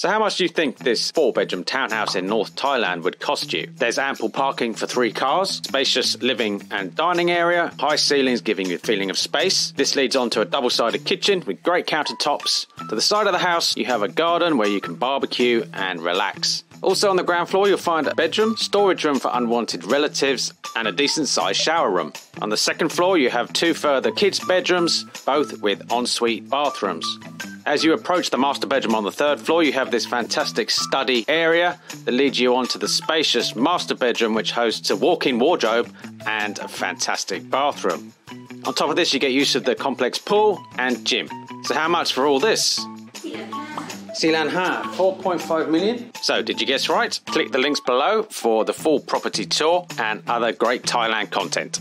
So, how much do you think this four bedroom townhouse in North Thailand would cost you? There's ample parking for three cars, spacious living and dining area, high ceilings giving you a feeling of space. This leads on to a double sided kitchen with great countertops. To the side of the house, you have a garden where you can barbecue and relax. Also on the ground floor, you'll find a bedroom, storage room for unwanted relatives, and a decent sized shower room. On the second floor, you have two further kids' bedrooms, both with ensuite bathrooms. As you approach the master bedroom on the third floor, you have this fantastic study area that leads you onto the spacious master bedroom, which hosts a walk in wardrobe and a fantastic bathroom. On top of this, you get use of the complex pool and gym. So, how much for all this? Sealand Ha, 4.5 million. So, did you guess right? Click the links below for the full property tour and other great Thailand content.